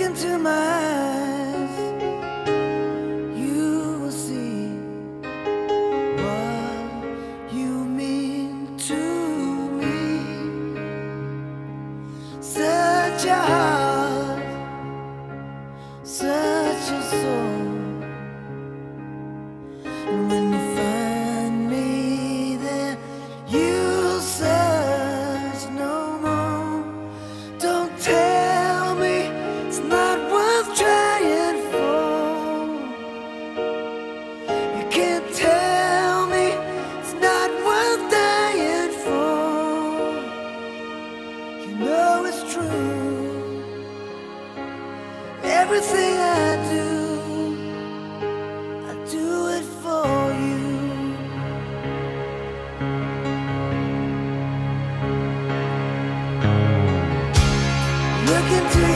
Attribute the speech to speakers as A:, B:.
A: Into my eyes, you will see what you mean to me. Such a true. Everything I do, I do it for you. Look into